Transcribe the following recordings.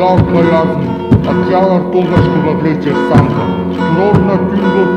беше јавни, а цяла тогаш кога влечеш самка. Трор на тингот,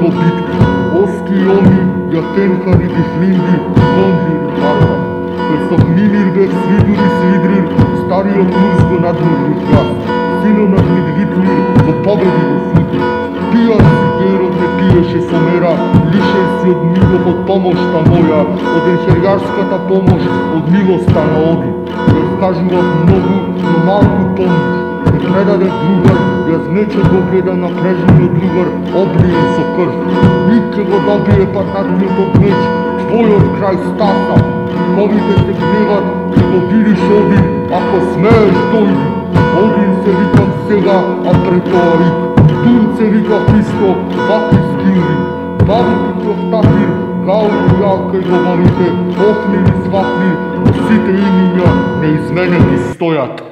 во битка, Оски и они, јатенкари, дифлинди, конджир и барба. Кој Милир бе свидур и свидрир, стариот муз го надмурил јас. Сино на Хмидвитлир во победи во футбол. Пијан си герот не пиеше со мера, лишен си од милот од помошта моја, од енхерјарската помош, од милоста на Оди. Ја многу, но малку помош. И предаде другар, јас нече го гледа на прежниот другар, облиен со крв. Нике го добие пататниот од меч, твојот крај стаса. Ковите се гневат, ќе го видиш оди, ако смееш дојди. Один се викам сега, а пред тоа рик. Тун се вика Христо, ваки скилри. Бабите профтатир, као и јалка и обавите, охни и свапнир, сите имиња неизменети стојат.